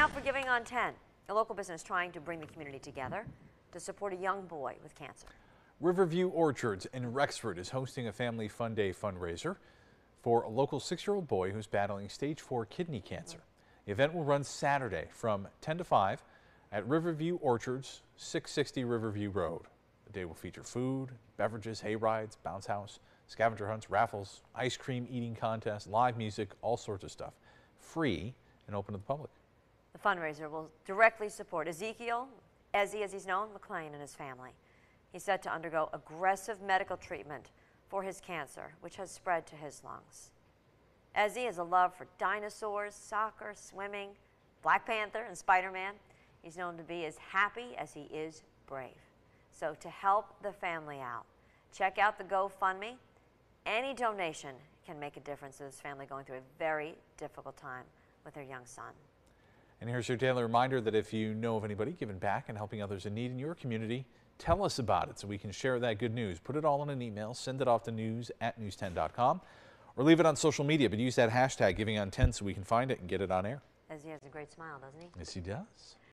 now for Giving on 10, a local business trying to bring the community together to support a young boy with cancer. Riverview Orchards in Rexford is hosting a Family Fun Day fundraiser for a local six-year-old boy who's battling stage 4 kidney cancer. The event will run Saturday from 10 to 5 at Riverview Orchards, 660 Riverview Road. The day will feature food, beverages, hay rides, bounce house, scavenger hunts, raffles, ice cream eating contests, live music, all sorts of stuff. Free and open to the public. The fundraiser will directly support Ezekiel, Ezzy as he's known, McLean and his family. He's set to undergo aggressive medical treatment for his cancer, which has spread to his lungs. Ezzy has a love for dinosaurs, soccer, swimming, Black Panther, and Spider-Man. He's known to be as happy as he is brave. So to help the family out, check out the GoFundMe. Any donation can make a difference to this family going through a very difficult time with their young son. And here's your daily reminder that if you know of anybody giving back and helping others in need in your community, tell us about it so we can share that good news. Put it all in an email, send it off to news at news10.com, or leave it on social media, but use that hashtag giving on 10 so we can find it and get it on air. Ezzy has a great smile, doesn't he? Yes, he does.